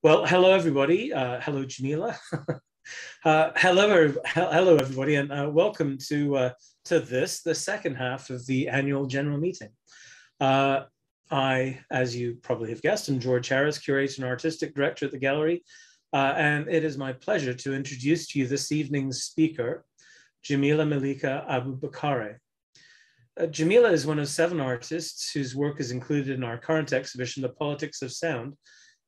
Well, hello everybody. Uh, hello, Jamilah. uh, hello, hello everybody, and uh, welcome to uh, to this, the second half of the annual general meeting. Uh, I, as you probably have guessed, am George Harris, curator and artistic director at the gallery, uh, and it is my pleasure to introduce to you this evening's speaker, Jamilah Malika Abu-Bakare. Jamilah is one of seven artists whose work is included in our current exhibition, The Politics of Sound,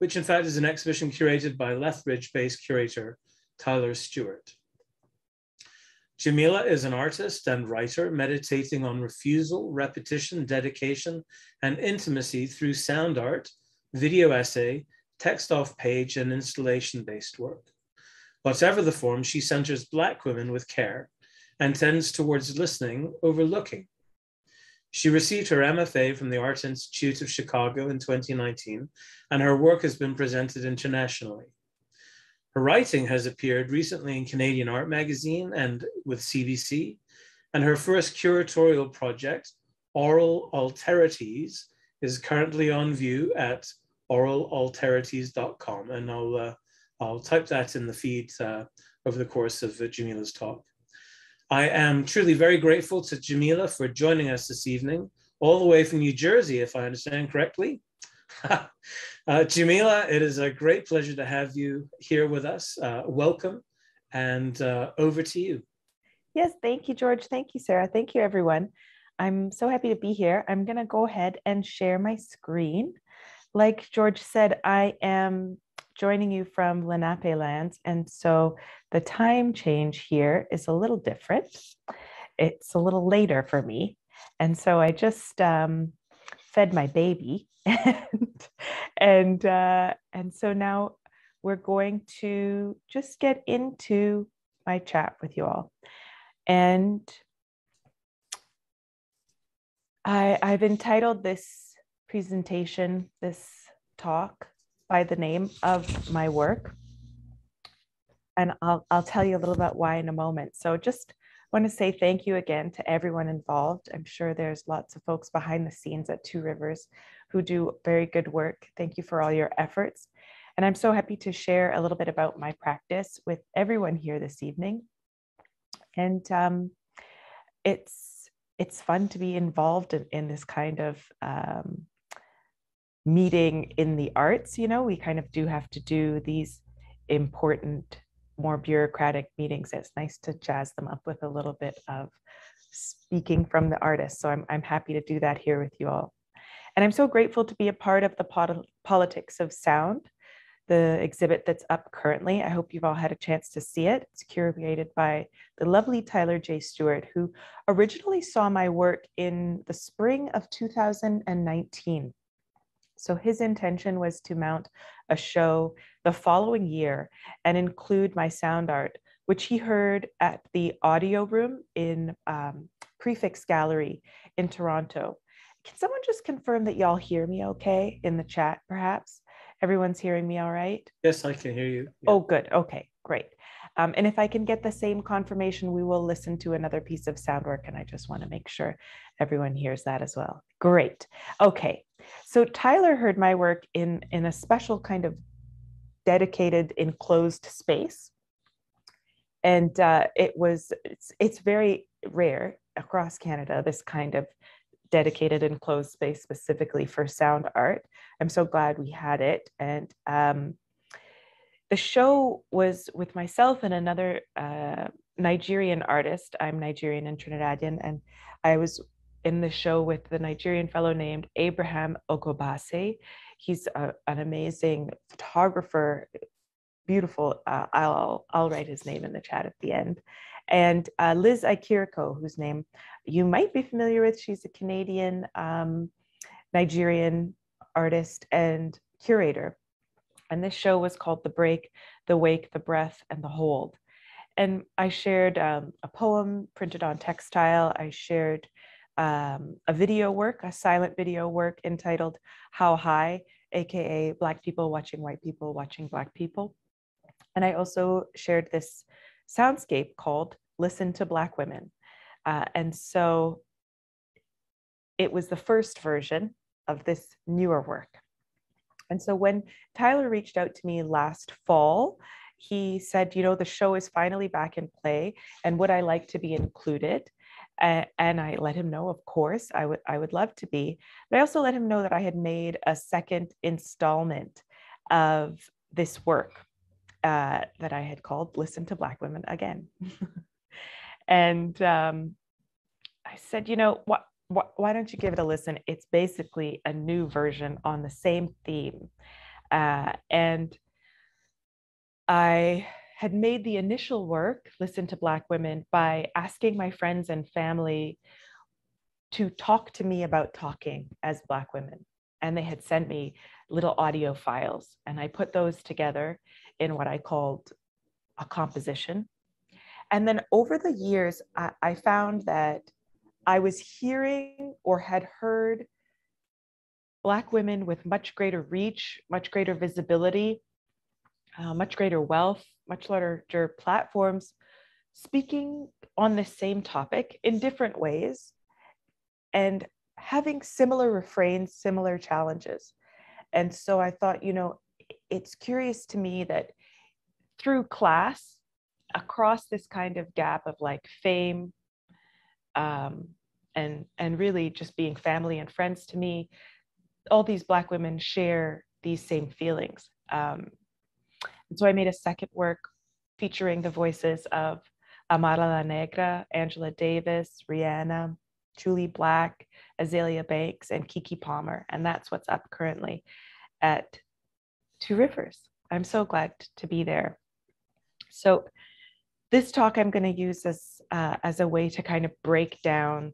which in fact is an exhibition curated by Lethbridge-based curator Tyler Stewart. Jamilah is an artist and writer meditating on refusal, repetition, dedication, and intimacy through sound art, video essay, text off page, and installation based work. Whatever the form, she centers Black women with care and tends towards listening over looking. She received her MFA from the Art Institute of Chicago in 2019, and her work has been presented internationally. Her writing has appeared recently in Canadian Art Magazine and with CBC, and her first curatorial project, Oral Alterities, is currently on view at oralalterities.com, and I'll, uh, I'll type that in the feed uh, over the course of uh, Jamilah's talk. I am truly very grateful to Jamilah for joining us this evening, all the way from New Jersey, if I understand correctly. uh, Jamilah, it is a great pleasure to have you here with us. Uh, welcome, and uh, over to you. Yes, thank you, George. Thank you, Sarah. Thank you, everyone. I'm so happy to be here. I'm going to go ahead and share my screen. Like George said, I am joining you from Lenape lands. And so the time change here is a little different. It's a little later for me. And so I just um, fed my baby. and and, uh, and so now we're going to just get into my chat with you all. And I, I've entitled this presentation, this talk, by the name of my work. And I'll, I'll tell you a little about why in a moment. So just want to say thank you again to everyone involved. I'm sure there's lots of folks behind the scenes at Two Rivers who do very good work. Thank you for all your efforts. And I'm so happy to share a little bit about my practice with everyone here this evening. And um, it's it's fun to be involved in, in this kind of um, meeting in the arts, you know, we kind of do have to do these important, more bureaucratic meetings. It's nice to jazz them up with a little bit of speaking from the artist. So I'm, I'm happy to do that here with you all. And I'm so grateful to be a part of the Politics of Sound, the exhibit that's up currently. I hope you've all had a chance to see it. It's curated by the lovely Tyler J. Stewart, who originally saw my work in the spring of 2019. So his intention was to mount a show the following year and include my sound art, which he heard at the audio room in um, Prefix Gallery in Toronto. Can someone just confirm that y'all hear me okay in the chat, perhaps? Everyone's hearing me all right? Yes, I can hear you. Yeah. Oh, good. Okay, great. Um, and if I can get the same confirmation, we will listen to another piece of sound work. And I just want to make sure everyone hears that as well. Great. Okay. So Tyler heard my work in, in a special kind of dedicated enclosed space. And uh, it was, it's, it's very rare across Canada, this kind of dedicated enclosed space specifically for sound art. I'm so glad we had it. And um, the show was with myself and another uh, Nigerian artist. I'm Nigerian and Trinidadian, and I was in the show with the Nigerian fellow named Abraham Oghobase. He's a, an amazing photographer, beautiful. Uh, I'll I'll write his name in the chat at the end. And uh, Liz Ikiriko, whose name you might be familiar with. She's a Canadian um, Nigerian artist and curator. And this show was called The Break, The Wake, The Breath, and The Hold. And I shared um, a poem printed on textile. I shared um, a video work, a silent video work entitled How High, AKA Black People Watching White People Watching Black People. And I also shared this soundscape called Listen to Black Women. Uh, and so it was the first version of this newer work. And so when Tyler reached out to me last fall, he said, you know, the show is finally back in play and would I like to be included? And I let him know, of course, I would I would love to be. But I also let him know that I had made a second installment of this work uh, that I had called "Listen to Black Women Again," and um, I said, you know, what, what, why don't you give it a listen? It's basically a new version on the same theme, uh, and I had made the initial work, Listen to Black Women, by asking my friends and family to talk to me about talking as Black women. And they had sent me little audio files, and I put those together in what I called a composition. And then over the years, I, I found that I was hearing or had heard Black women with much greater reach, much greater visibility uh, much greater wealth, much larger platforms, speaking on the same topic in different ways and having similar refrains, similar challenges. And so I thought, you know, it's curious to me that through class, across this kind of gap of like fame um, and and really just being family and friends to me, all these Black women share these same feelings. Um, and so I made a second work featuring the voices of Amara La Negra, Angela Davis, Rihanna, Jully Black, Azealia Banks, and Keke Palmer. And that's what's up currently at Two Rivers. I'm so glad to be there. So this talk I'm going to use as, uh, as a way to kind of break down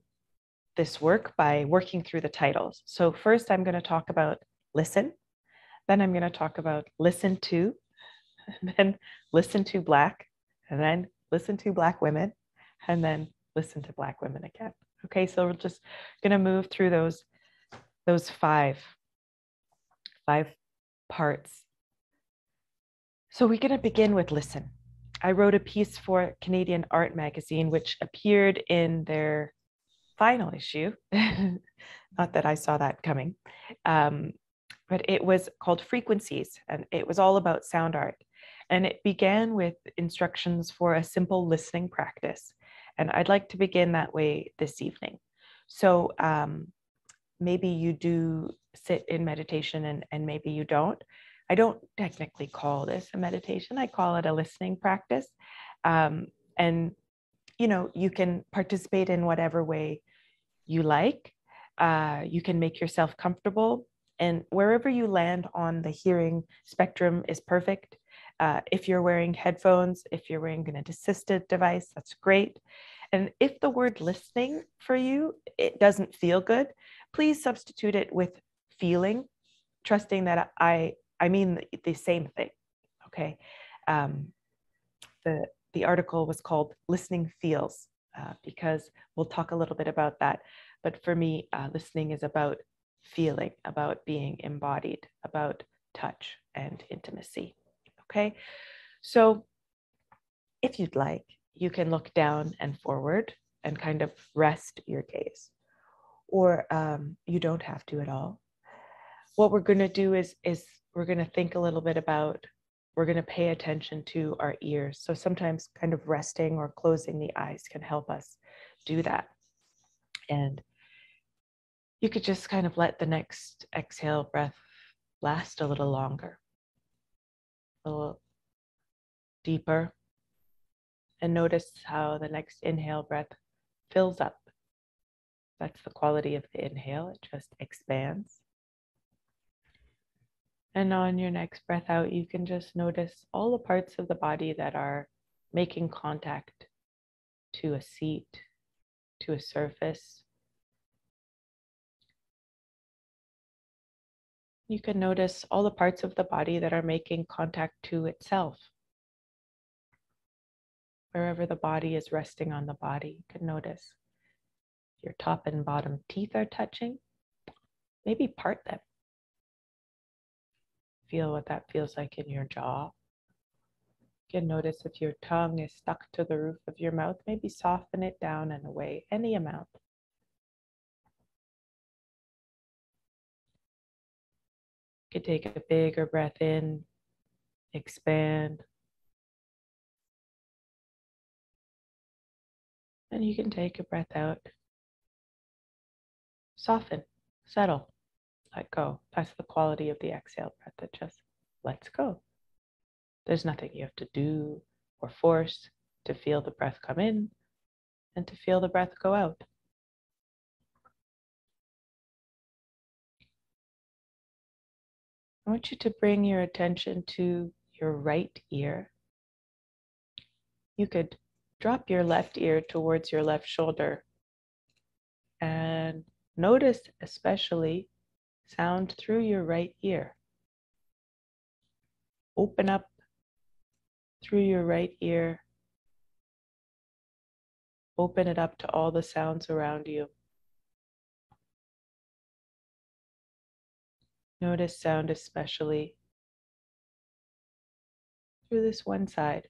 this work by working through the titles. So first I'm going to talk about listen. Then I'm going to talk about listen to, then listen to black and then listen to black women and then listen to black women again okay so we're just going to move through those those five five parts so we're going to begin with listen i wrote a piece for canadian art magazine which appeared in their final issue not that i saw that coming um, but it was called frequencies and it was all about sound art and it began with instructions for a simple listening practice. And I'd like to begin that way this evening. So um, maybe you do sit in meditation and, and maybe you don't. I don't technically call this a meditation, I call it a listening practice. Um, and you know, you can participate in whatever way you like. Uh, you can make yourself comfortable, and wherever you land on the hearing spectrum is perfect. Uh, if you're wearing headphones, if you're wearing an assisted device, that's great. And if the word listening for you, it doesn't feel good, please substitute it with feeling, trusting that I, I mean the same thing, okay? Um, the, the article was called Listening Feels uh, because we'll talk a little bit about that. But for me, uh, listening is about feeling, about being embodied, about touch and intimacy. Okay, so if you'd like, you can look down and forward and kind of rest your gaze, or um, you don't have to at all. What we're going to do is is we're going to think a little bit about we're going to pay attention to our ears. So sometimes kind of resting or closing the eyes can help us do that. And you could just kind of let the next exhale breath last a little longer a little deeper. And notice how the next inhale breath fills up. That's the quality of the inhale, it just expands. And on your next breath out, you can just notice all the parts of the body that are making contact to a seat, to a surface, You can notice all the parts of the body that are making contact to itself. Wherever the body is resting on the body, you can notice your top and bottom teeth are touching. Maybe part them. Feel what that feels like in your jaw. You can notice if your tongue is stuck to the roof of your mouth, maybe soften it down and away any amount. You can take a bigger breath in, expand. And you can take a breath out. Soften, settle, let go. That's the quality of the exhale breath that just lets go. There's nothing you have to do or force to feel the breath come in and to feel the breath go out. I want you to bring your attention to your right ear. You could drop your left ear towards your left shoulder and notice especially sound through your right ear. Open up through your right ear. Open it up to all the sounds around you. Notice sound especially through this one side.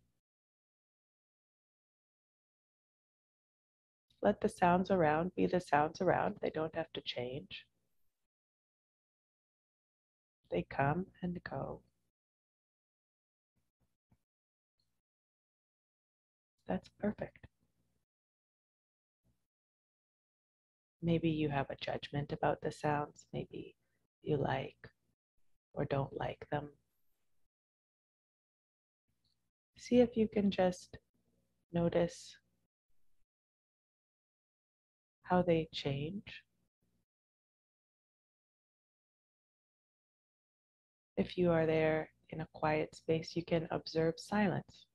Let the sounds around be the sounds around. They don't have to change. They come and go. That's perfect. Maybe you have a judgment about the sounds. Maybe you like or don't like them. See if you can just notice how they change. If you are there in a quiet space, you can observe silence.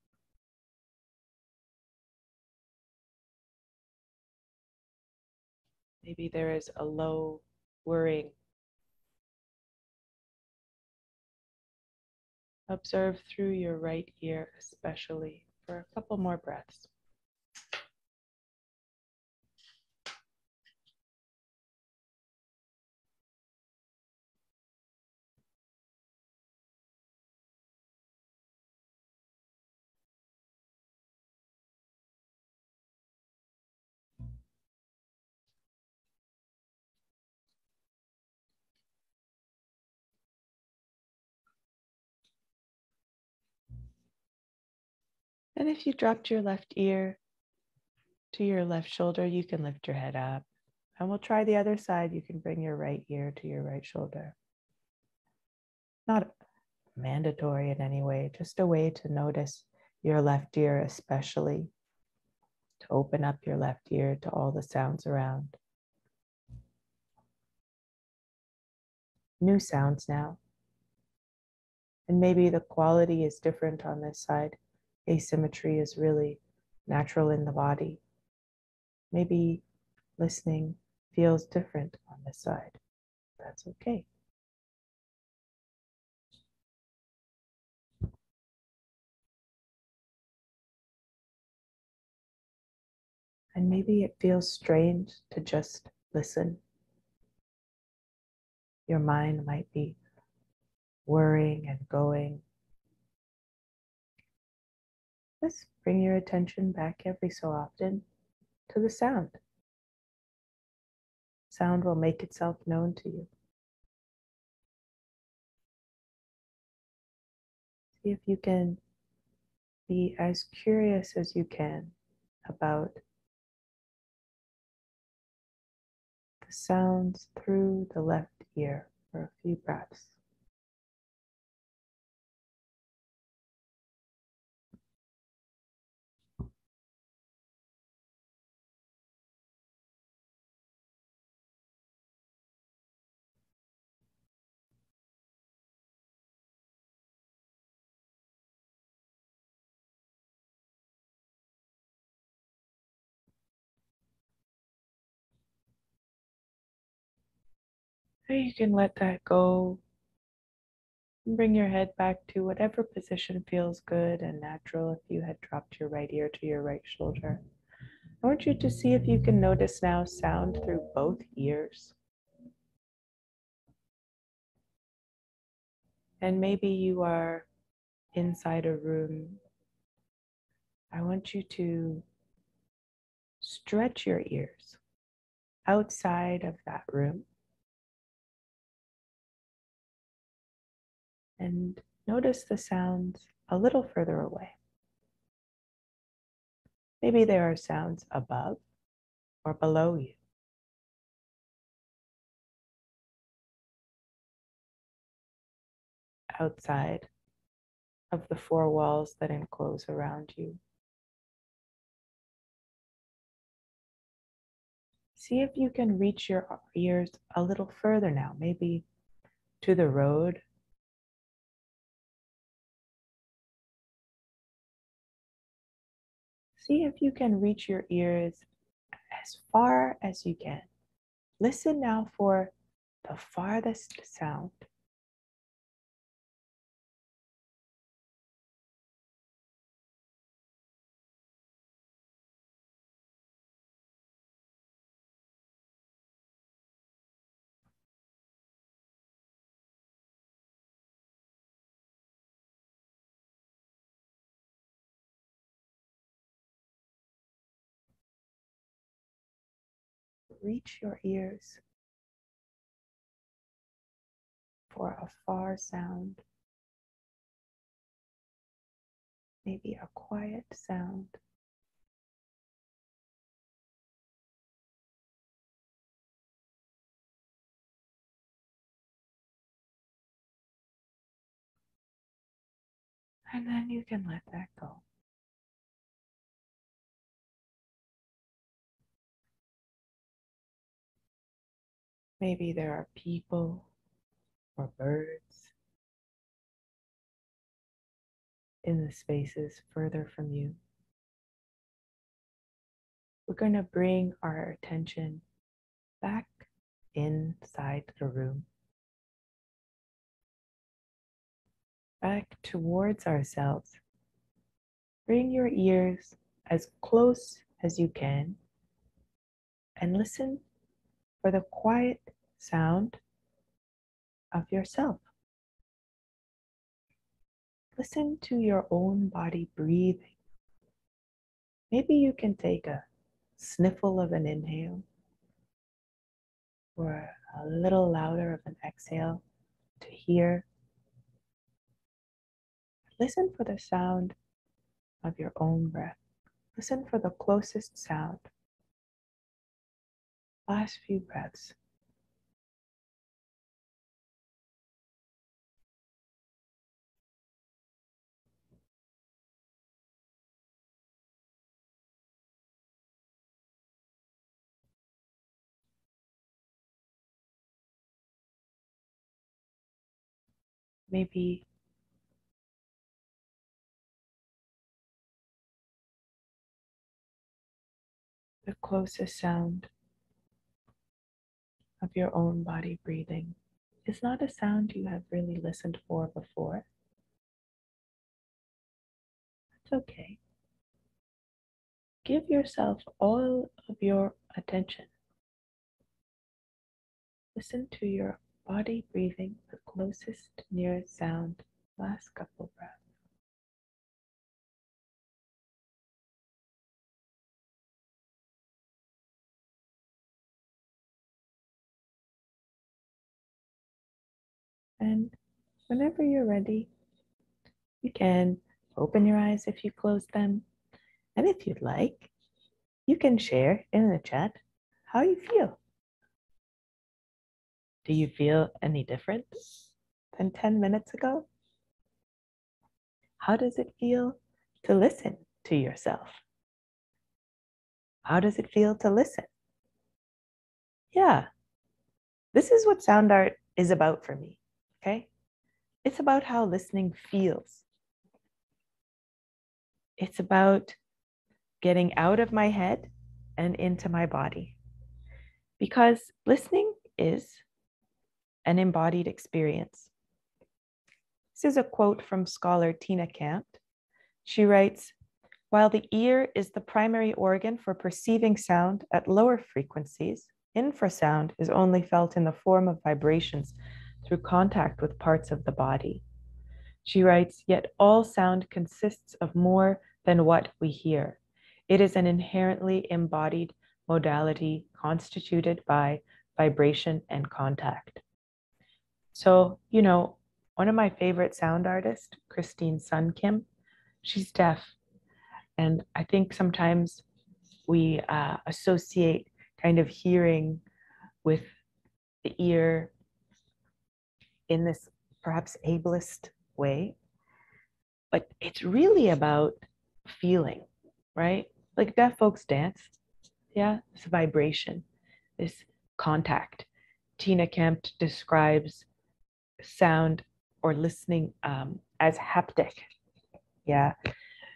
Maybe there is a low whirring Observe through your right ear, especially for a couple more breaths. And if you dropped your left ear to your left shoulder, you can lift your head up. And we'll try the other side. You can bring your right ear to your right shoulder. Not mandatory in any way, just a way to notice your left ear, especially to open up your left ear to all the sounds around. New sounds now. And maybe the quality is different on this side asymmetry is really natural in the body. Maybe listening feels different on this side. That's okay. And maybe it feels strange to just listen. Your mind might be worrying and going just bring your attention back every so often to the sound. Sound will make itself known to you. See if you can be as curious as you can about the sounds through the left ear for a few breaths. You can let that go. And bring your head back to whatever position feels good and natural if you had dropped your right ear to your right shoulder. I want you to see if you can notice now sound through both ears. And maybe you are inside a room. I want you to stretch your ears outside of that room and notice the sounds a little further away. Maybe there are sounds above or below you. Outside of the four walls that enclose around you. See if you can reach your ears a little further now, maybe to the road. See if you can reach your ears as far as you can. Listen now for the farthest sound. Reach your ears for a far sound, maybe a quiet sound. And then you can let that go. Maybe there are people or birds in the spaces further from you. We're going to bring our attention back inside the room, back towards ourselves. Bring your ears as close as you can and listen for the quiet sound of yourself. Listen to your own body breathing. Maybe you can take a sniffle of an inhale or a little louder of an exhale to hear. Listen for the sound of your own breath. Listen for the closest sound last few breaths. Maybe the closest sound of your own body breathing is not a sound you have really listened for before. That's okay. Give yourself all of your attention. Listen to your body breathing the closest nearest sound. Last couple breaths. And whenever you're ready, you can open your eyes if you close them. And if you'd like, you can share in the chat how you feel. Do you feel any different than 10 minutes ago? How does it feel to listen to yourself? How does it feel to listen? Yeah, this is what sound art is about for me. Okay? It's about how listening feels. It's about getting out of my head and into my body. Because listening is an embodied experience. This is a quote from scholar Tina Campt. She writes While the ear is the primary organ for perceiving sound at lower frequencies, infrasound is only felt in the form of vibrations through contact with parts of the body. She writes, Yet all sound consists of more than what we hear. It is an inherently embodied modality constituted by vibration and contact. So, you know, one of my favorite sound artists, Christine Sun Kim, she's deaf. And I think sometimes we uh, associate kind of hearing with the ear in this perhaps ableist way. But it's really about feeling, right? Like deaf folks dance. Yeah, this vibration, this contact. Tina Campt describes sound or listening um, as haptic. Yeah,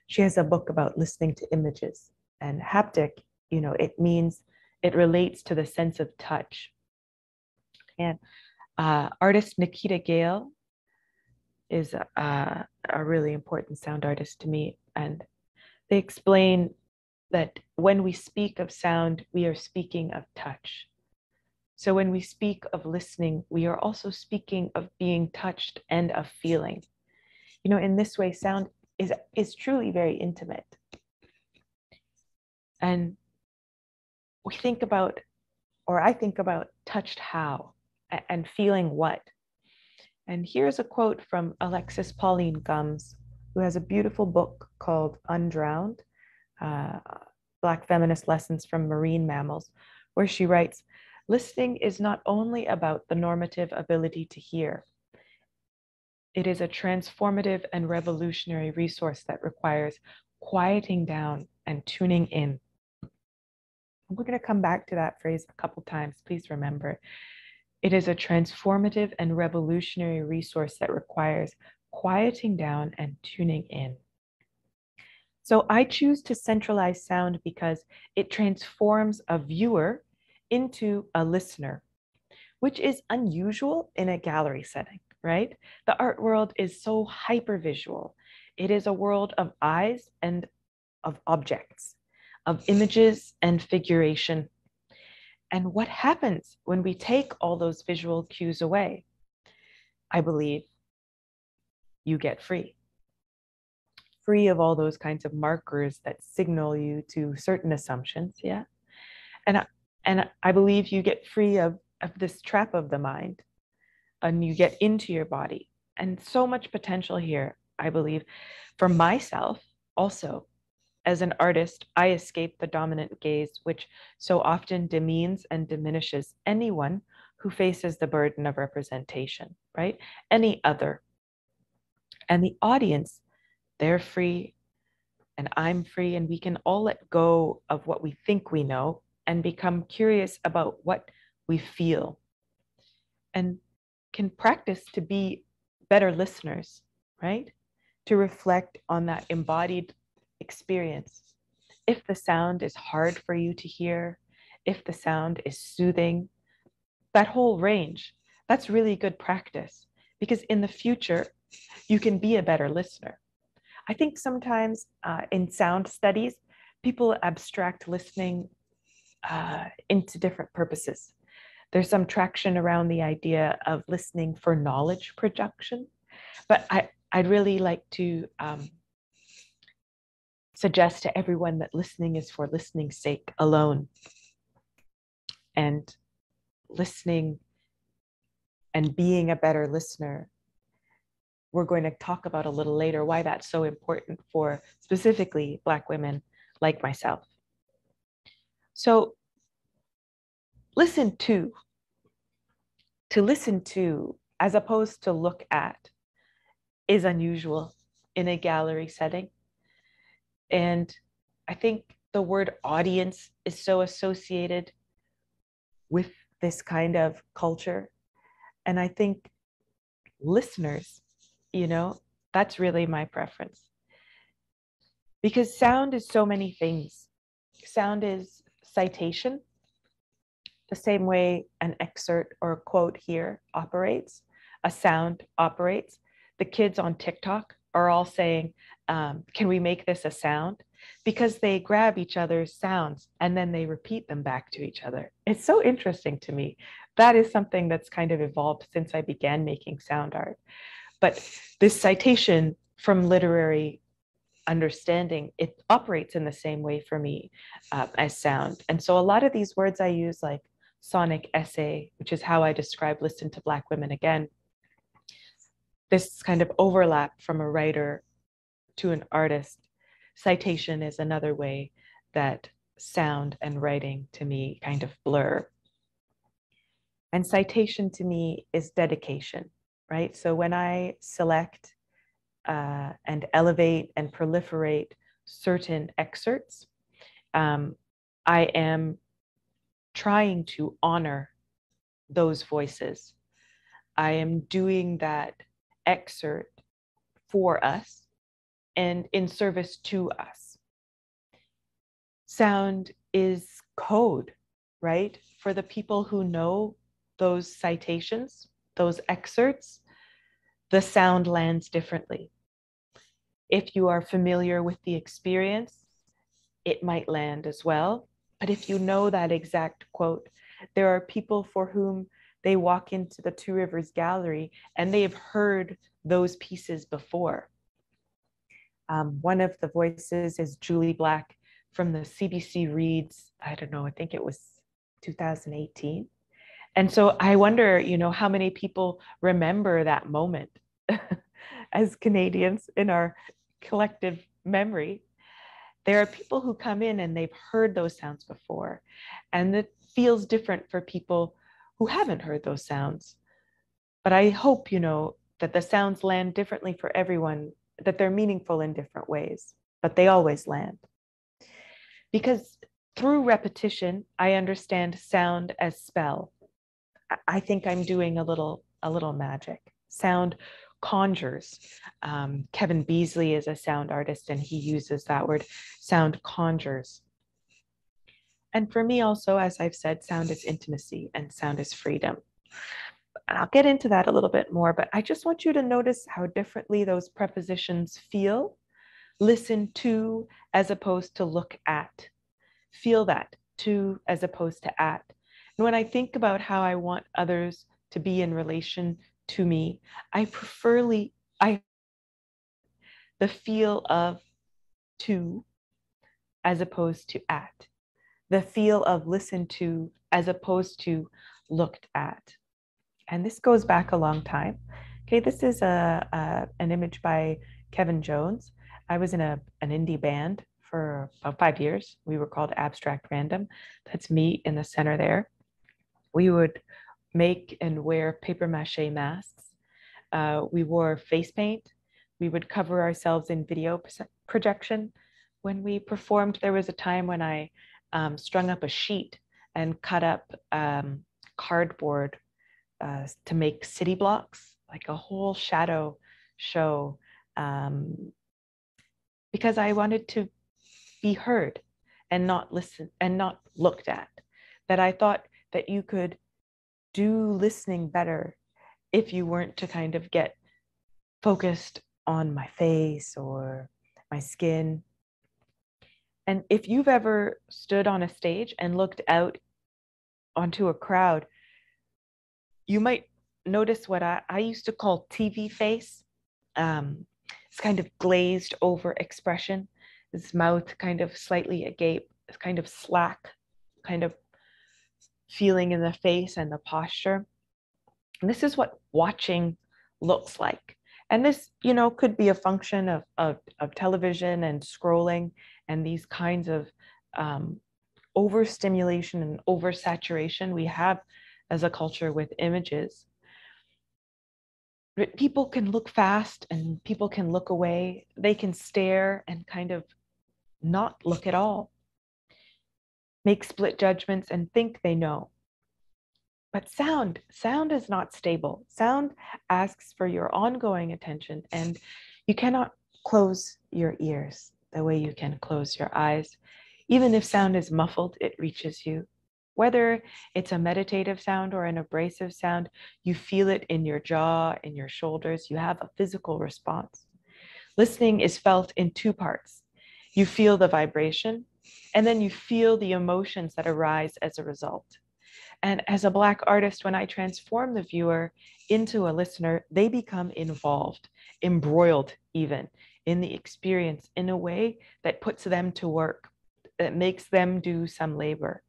she has a book about listening to images and haptic. You know, it means it relates to the sense of touch. And uh, artist Nikita Gale is a, a really important sound artist to me, and they explain that when we speak of sound, we are speaking of touch. So when we speak of listening, we are also speaking of being touched and of feeling. You know, in this way, sound is, is truly very intimate. And we think about, or I think about touched how and feeling what. And here's a quote from Alexis Pauline Gumbs, who has a beautiful book called Undrowned uh, Black Feminist Lessons from Marine Mammals, where she writes Listening is not only about the normative ability to hear, it is a transformative and revolutionary resource that requires quieting down and tuning in. We're going to come back to that phrase a couple times. Please remember. It is a transformative and revolutionary resource that requires quieting down and tuning in. So I choose to centralize sound because it transforms a viewer into a listener, which is unusual in a gallery setting, right? The art world is so hypervisual. It is a world of eyes and of objects, of images and figuration. And what happens when we take all those visual cues away? I believe you get free. Free of all those kinds of markers that signal you to certain assumptions, yeah? And and I believe you get free of, of this trap of the mind and you get into your body. And so much potential here, I believe, for myself also. As an artist, I escape the dominant gaze, which so often demeans and diminishes anyone who faces the burden of representation, right? Any other. And the audience, they're free and I'm free, and we can all let go of what we think we know and become curious about what we feel and can practice to be better listeners, right? To reflect on that embodied experience. If the sound is hard for you to hear, if the sound is soothing, that whole range, that's really good practice because in the future, you can be a better listener. I think sometimes uh, in sound studies, people abstract listening uh, into different purposes. There's some traction around the idea of listening for knowledge production, but I, I'd really like to um, suggest to everyone that listening is for listening's sake alone. And listening and being a better listener, we're going to talk about a little later why that's so important for specifically Black women like myself. So listen to, to listen to as opposed to look at is unusual in a gallery setting. And I think the word audience is so associated with this kind of culture. And I think listeners, you know, that's really my preference. Because sound is so many things. Sound is citation, the same way an excerpt or a quote here operates, a sound operates. The kids on TikTok are all saying, um, Can we make this a sound? Because they grab each other's sounds and then they repeat them back to each other. It's so interesting to me. That is something that's kind of evolved since I began making sound art. But this citation from literary understanding, it operates in the same way for me uh, as sound. And so a lot of these words I use, like sonic essay, which is how I describe Listen to Black Women Again, this kind of overlap from a writer to an artist. Citation is another way that sound and writing to me kind of blur. And citation to me is dedication, right? So when I select uh, and elevate and proliferate certain excerpts, um, I am trying to honor those voices. I am doing that excerpt for us and in service to us. Sound is code, right? For the people who know those citations, those excerpts, the sound lands differently. If you are familiar with the experience, it might land as well. But if you know that exact quote, there are people for whom they walk into the Two Rivers Gallery and they've heard those pieces before. Um, one of the voices is Jully Black from the CBC Reads, I don't know, I think it was 2018. And so I wonder, you know, how many people remember that moment as Canadians in our collective memory. There are people who come in and they've heard those sounds before, and it feels different for people who haven't heard those sounds. But I hope, you know, that the sounds land differently for everyone, that they're meaningful in different ways, but they always land. Because through repetition, I understand sound as spell. I think I'm doing a little a little magic. Sound conjures. Um, Kevin Beasley is a sound artist and he uses that word, sound conjures. And for me, also, as I've said, sound is intimacy and sound is freedom. And I'll get into that a little bit more, but I just want you to notice how differently those prepositions feel, listen to as opposed to look at. Feel that to as opposed to at. And when I think about how I want others to be in relation to me, I preferly I the feel of to as opposed to at, the feel of listen to as opposed to looked at. And this goes back a long time. Okay, this is a, a an image by Kevin Jones. I was in a an indie band for about five years. We were called Abstract Random. That's me in the center there we would make and wear paper mache masks. Uh, we wore face paint. We would cover ourselves in video projection. When we performed, there was a time when I um, strung up a sheet and cut up um, cardboard uh, to make city blocks, like a whole shadow show, um, because I wanted to be heard and not listen and not looked at. That I thought that you could do listening better if you weren't to kind of get focused on my face or my skin. And if you've ever stood on a stage and looked out onto a crowd, you might notice what I, I used to call TV face. Um, it's kind of glazed over expression, his mouth kind of slightly agape, kind of slack, kind of feeling in the face and the posture. And this is what watching looks like. And this, you know, could be a function of, of, of television and scrolling and these kinds of um, overstimulation and oversaturation we have as a culture with images. People can look fast and people can look away. They can stare and kind of not look at all make split judgments and think they know. But sound, sound is not stable. Sound asks for your ongoing attention, and you cannot close your ears the way you can close your eyes. Even if sound is muffled, it reaches you. Whether it's a meditative sound or an abrasive sound, you feel it in your jaw, in your shoulders. You have a physical response. Listening is felt in two parts. You feel the vibration, and then you feel the emotions that arise as a result. And as a Black artist, when I transform the viewer into a listener, they become involved, embroiled even in the experience in a way that puts them to work, that makes them do some labor,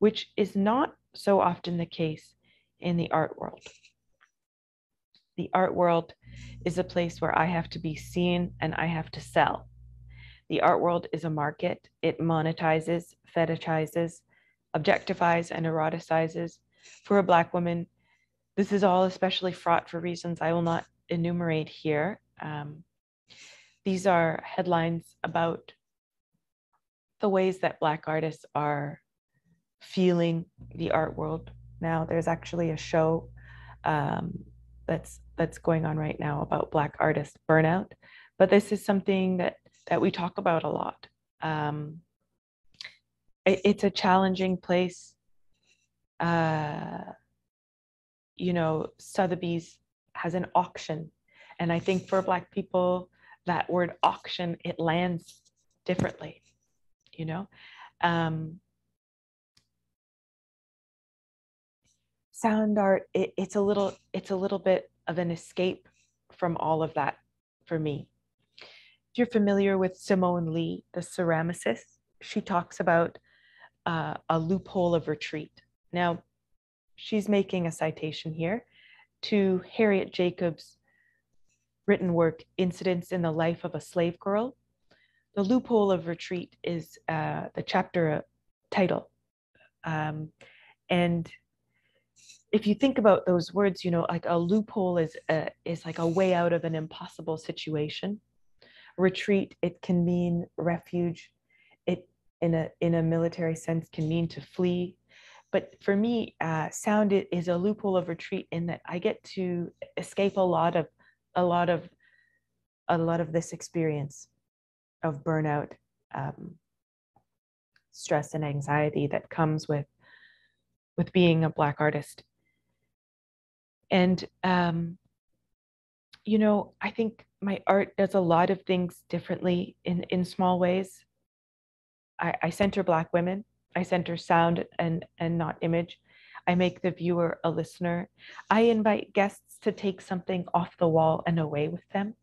which is not so often the case in the art world. the art world is a place where I have to be seen and I have to sell. The art world is a market. It monetizes, fetishizes, objectifies, and eroticizes. For a Black woman, this is all especially fraught for reasons I will not enumerate here. Um, these are headlines about the ways that Black artists are feeling the art world now. There's actually a show um, that's that's going on right now about Black artist burnout, but this is something that that we talk about a lot. Um, it, it's a challenging place. Uh, you know, Sotheby's has an auction, and I think for Black people, that word auction it lands differently. You know, um, sound art it, it's a little it's a little bit of an escape from all of that for me. If you're familiar with simone leigh the ceramicist she talks about uh, a loophole of retreat. Now she's making a citation here to harriet jacobs written work incidents in the life of a slave girl. The loophole of retreat is uh, the chapter uh, title. Um, and if you think about those words, you know, like a loophole is a, is like a way out of an impossible situation. Retreat, it can mean refuge. It in a in a military sense can mean to flee. But for me, uh, sound is a loophole of retreat in that I get to escape a lot of a lot of a lot of this experience of burnout, um, stress, and anxiety that comes with with being a black artist and um, you know i think my art does a lot of things differently in in small ways. I, I center black women i center sound and and not image. I make the viewer a listener. I invite guests to take something off the wall and away with them.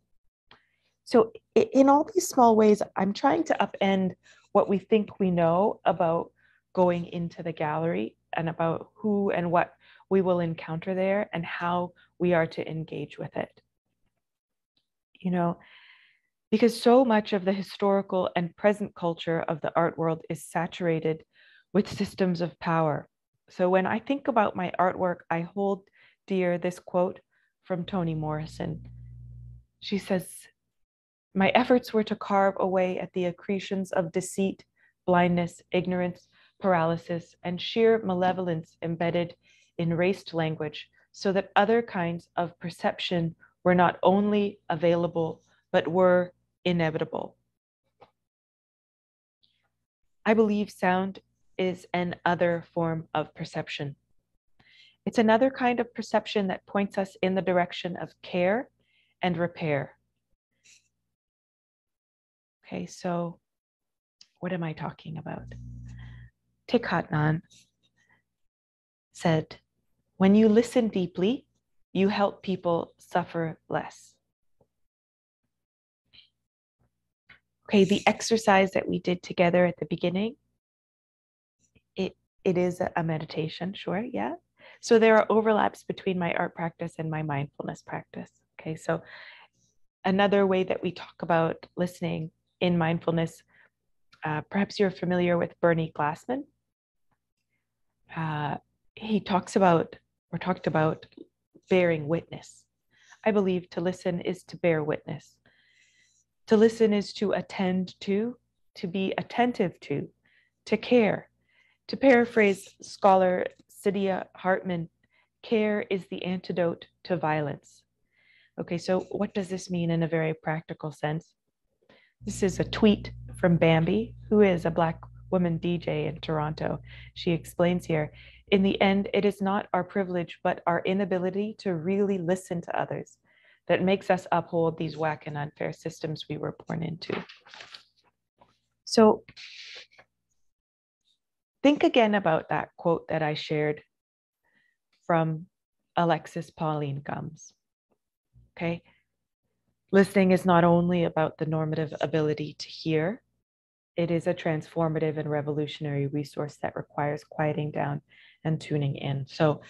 So in all these small ways i'm trying to upend what we think we know about going into the gallery and about who and what we will encounter there and how we are to engage with it. You know, because so much of the historical and present culture of the art world is saturated with systems of power. So when I think about my artwork, I hold dear this quote from Toni Morrison. She says, My efforts were to carve away at the accretions of deceit, blindness, ignorance, paralysis, and sheer malevolence embedded in raced language so that other kinds of perception were not only available, but were inevitable. I believe sound is an other form of perception. It's another kind of perception that points us in the direction of care and repair. Okay, so what am I talking about? Thich Hanh said, when you listen deeply, you help people suffer less. Okay, the exercise that we did together at the beginning, it, it is a meditation, sure, yeah. So there are overlaps between my art practice and my mindfulness practice. Okay, so another way that we talk about listening in mindfulness, uh, perhaps you're familiar with Bernie Glassman. Uh, he talks about or talked about bearing witness. I believe to listen is to bear witness. To listen is to attend to, to be attentive to, to care. To paraphrase scholar Saidiya Hartman, care is the antidote to violence. Okay, so what does this mean in a very practical sense? This is a tweet from Bambi, who is a Black woman DJ in Toronto. She explains here in the end, it is not our privilege, but our inability to really listen to others that makes us uphold these whack and unfair systems we were born into. So think again about that quote that I shared from Alexis Pauline Gumbs. Okay. Listening is not only about the normative ability to hear, it is a transformative and revolutionary resource that requires quieting down and tuning in. So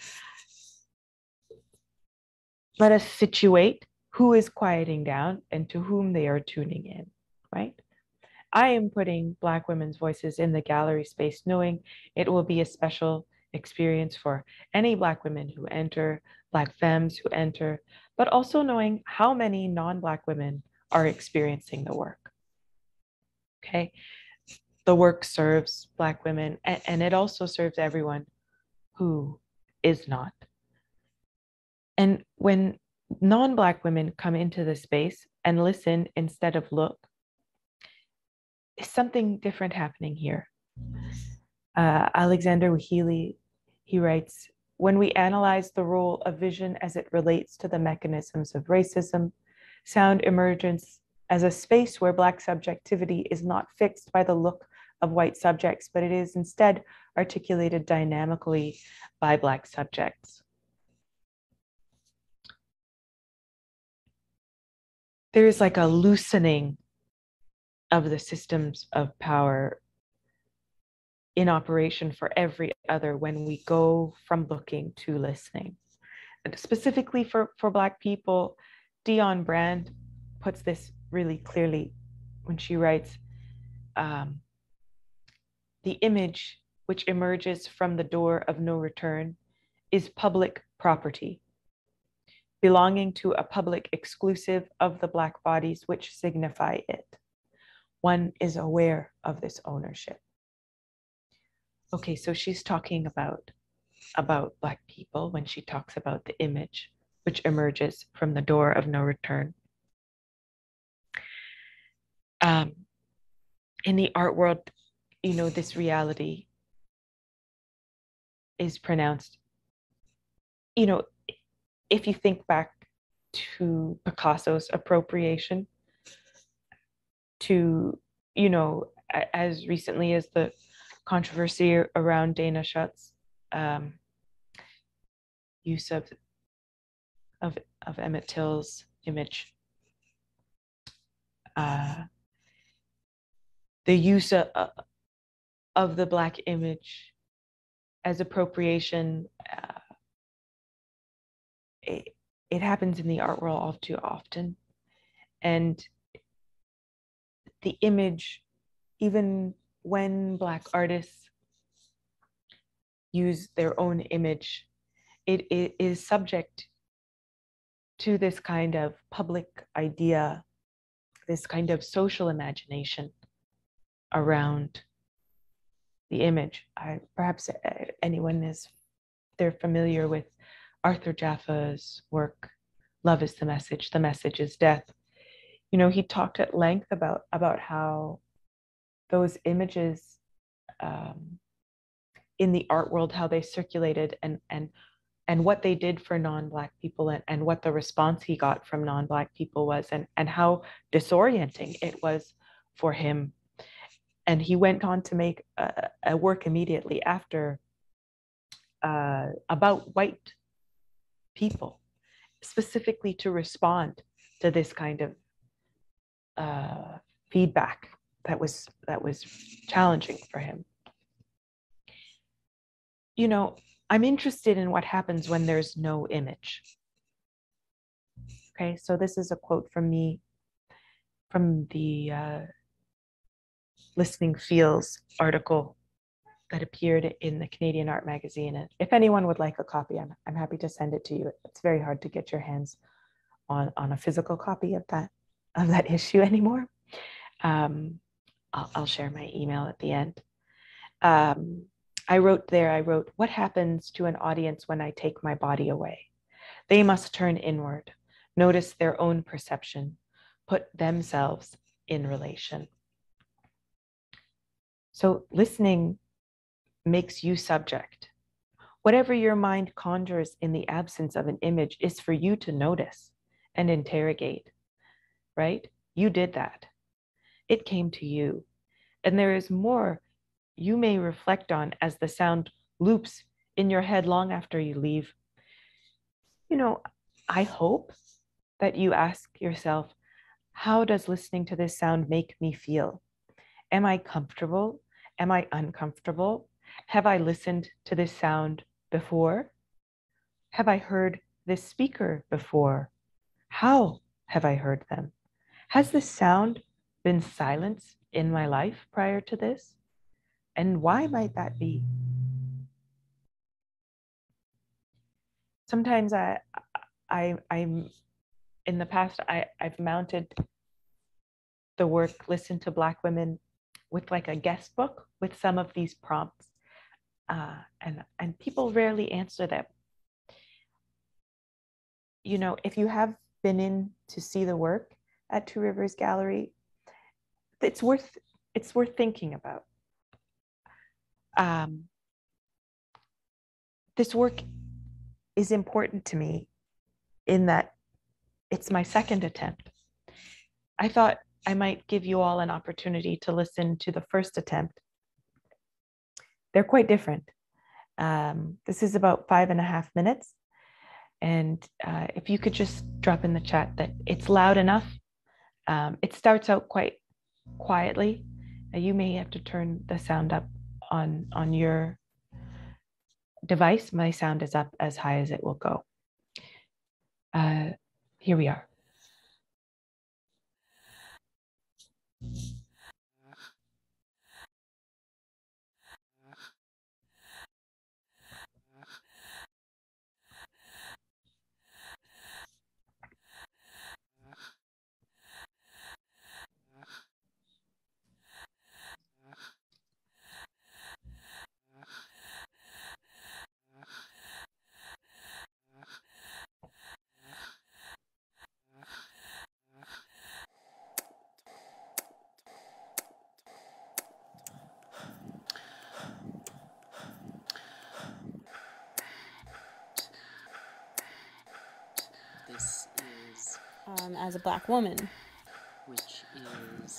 let us situate who is quieting down and to whom they are tuning in, right? I am putting Black women's voices in the gallery space, knowing it will be a special experience for any Black women who enter, Black femmes who enter, but also knowing how many non Black women are experiencing the work. Okay. The work serves Black women, and, and it also serves everyone who is not. And when non Black women come into the space and listen instead of look, is something different happening here. Uh, Alexander Weheliye, he writes, when we analyze the role of vision as it relates to the mechanisms of racism, sound emergence as a space where Black subjectivity is not fixed by the look of white subjects, but it is instead articulated dynamically by Black subjects. There is like a loosening of the systems of power in operation for every other when we go from looking to listening. And specifically for, for Black people, Dionne Brand puts this really clearly when she writes um, The image which emerges from the door of no return is public property, belonging to a public exclusive of the Black bodies which signify it one is aware of this ownership. Okay, so she's talking about about black people when she talks about the image which emerges from the door of no return. Um, in the art world, you know, this reality is pronounced. You know, if you think back to Picasso's appropriation, to, you know, as recently as the controversy around Dana Schutz's um, use of, of, of Emmett Till's image. Uh, the use of, of the Black image as appropriation, uh, it, it happens in the art world all too often. And the image, even when Black artists use their own image, it, it is subject to this kind of public idea, this kind of social imagination around the image. I, perhaps uh, anyone is they're familiar with Arthur Jafa's work, Love is the Message, the Message is Death, you know, he talked at length about about how those images um, in the art world, how they circulated and and and what they did for non-black people and, and what the response he got from non-black people was and, and how disorienting it was for him and he went on to make a, a work immediately after uh, about white people specifically to respond to this kind of uh, feedback that was that was challenging for him. You know, I'm interested in what happens when there's no image. Okay, so this is a quote from me from the uh, Listening Feels article that appeared in the Canadian Art Magazine. If anyone would like a copy, I'm, I'm happy to send it to you. It's very hard to get your hands on, on a physical copy of that of that issue anymore. Um, I'll, I'll, share my email at the end. Um, I wrote there, I wrote, What happens to an audience when I take my body away? They must turn inward, notice their own perception, put themselves in relation. So listening makes you subject. Whatever your mind conjures in the absence of an image is for you to notice and interrogate right? You did that. It came to you. And there is more you may reflect on as the sound loops in your head long after you leave. You know, I hope that you ask yourself, how does listening to this sound make me feel? Am I comfortable? Am I uncomfortable? Have I listened to this sound before? Have I heard this speaker before? How have I heard them? Has this sound been silent in my life prior to this? And why might that be? Sometimes I, I, I'm in the past, I, I've mounted the work Listen to Black Women with like a guest book with some of these prompts. Uh, and, and people rarely answer them. You know, if you have been in to see the work at Two Rivers Gallery, it's worth it's worth thinking about. Um, this work is important to me in that it's my second attempt. I thought I might give you all an opportunity to listen to the first attempt. They're quite different. Um, this is about five and a half minutes. And uh, if you could just drop in the chat that it's loud enough. Um, it starts out quite quietly. Uh, you may have to turn the sound up on, on your device. My sound is up as high as it will go. Uh, here we are. As a black woman. which is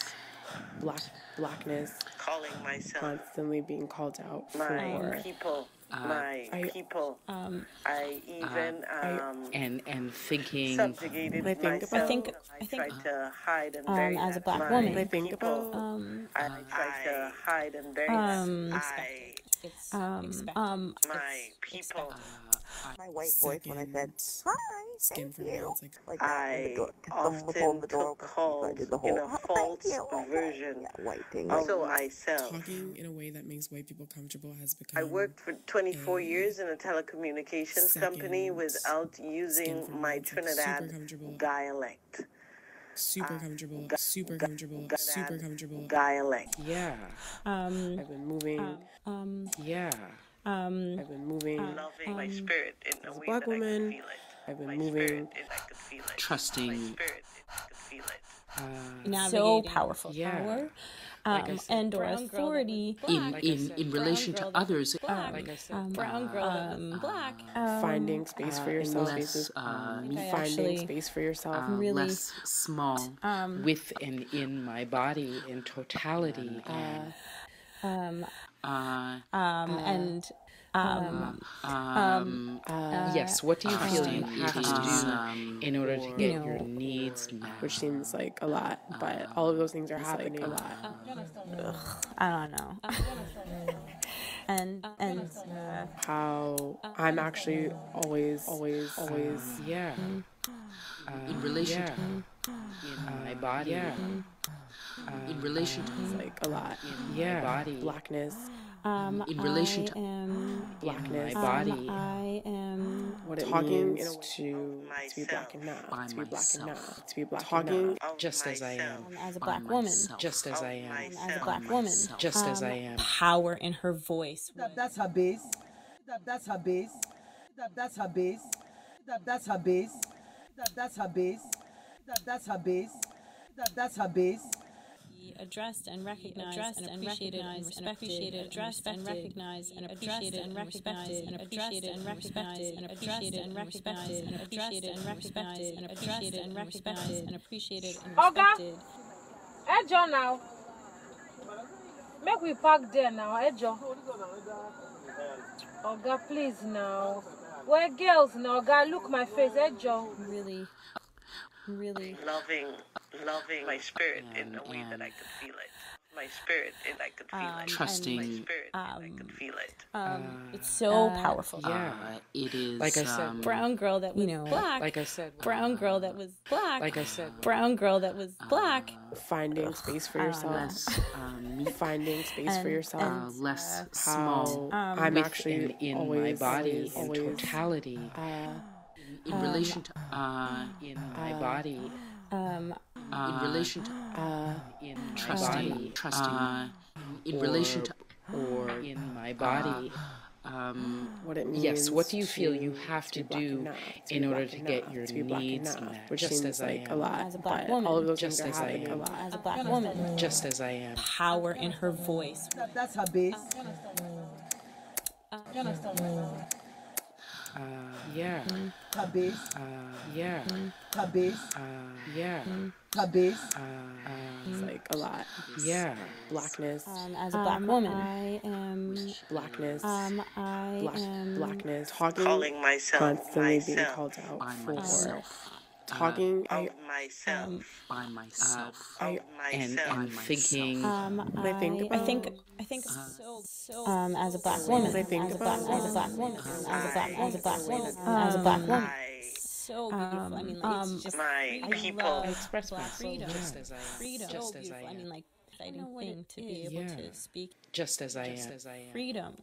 black blackness calling myself constantly being called out my for people, Uh, my I- people. Um, I even I- um, and and thinking subjugated I think myself. about- I think- I I think- tried to hide and um, as a black My woman. When I think people, about- um, I tried to hide and bury Um, that. I, um, um, my people. Uh, my white voice when I said hi, skin thank from you. like Like that, and the I door, the often the door took open, I calls did the in whole, a "Oh, false you, okay." version Yeah, white thing. of like, myself. talking in a way that makes white people comfortable has become. I worked for 24 years in a telecommunications company without using my now, it's like super Trinidad dialect. super uh, comfortable, ga- super ga- comfortable, ga- super that comfortable. Dialect. yeah, um, I've been moving um, um, yeah. Um, I've been moving Loving my um, spirit in a as a way black that I woman, could feel it. I've been my moving spirit, I could feel it. Trusting. My spirit, I could feel it. Uh, so powerful Yeah. power Like um, said, and or brown girl that was authority in black. in in relation to others, black. like I said, um, brown girl um, black. um, finding space uh, for yourself, less, spaces, uh, think finding actually, space for yourself. uh, really- less small um, with and in my body in totality and um, uh, um, and um, um, uh, yes. What do you feel you um, have to do um, in order to get You your needs met? which seems like a lot, but all of those things are happening. a a lot. I don't know. and and uh, How I'm actually always, always, always Yeah. Uh, in relation to in my body. Yeah. in relation to it's like a lot. in Yeah, my body. blackness, um, In relation I to- am, in blackness. my body. Um, I am what it Talking means to, to be black and now, By to be black and now, myself. to be black Talking and now. just as I am. um, as a black woman. Just as I am. um, as a black woman. Just as I am. Power in her voice. That, that's her base. That, that's her base. That, that's her base. That, that's her base. That, that's her base. That, that's her base. That, that's her base. Be addressed and recognized and appreciated and respected. Addressed and recognized and appreciated and recognized and appreciated and recognized and appreciated and recognized and appreciated and recognized and appreciated and recognized and appreciated and respected. Ejo now. Make we park there now, Ejo. Oga, please now. We're girls now, Oga. Look my face, eh, Ejo. really, really, Loving, loving my spirit in a way that I could feel it. My spirit, and I could feel Um, it. Trusting. My spirit, and I um, could feel it. Um, it's so uh, powerful. yeah. Uh, it is. Like I said, um, Brown girl that was You know, black. like I said, brown girl that was black. like I said, brown girl that was black. finding space for yourself, know. less um, finding space for yourself. uh, less small. Um, I'm actually in always, my body in totality uh, in um, relation to uh, in my uh, body Um, uh, in relation to uh, in my trusting- body trusting uh, in or- relation to or in my body um, what it means. yes what do you feel you have to be do enough, in order black to enough, get your to be black needs enough, met which just seems as I like a am lot. As a black but woman. all of those Just things are as I happening a am. lot. as a black woman, just as I am power in her voice. That, that's her base. Uh, yeah. Her uh, yeah. Her uh, yeah. Her uh, It's like a lot. yeah. Blackness, Um, as a black woman, I am. blackness, Um, I black, am. blackness, talking, Calling myself constantly being called out by for myself talking. Of I, myself. by myself I, of and, myself. and thinking Um, When I think I, I think, I think so, so. Um, as a black woman, I think as a black, about- as a black woman, as a black, as a black woman, Um, as a black woman. So beautiful. I mean, like, Um, it's just my I people. love I express black myself freedom. just as I am freedom. just as I beautiful. I mean, like, exciting thing it to be able Yeah. to speak just as I am freedom.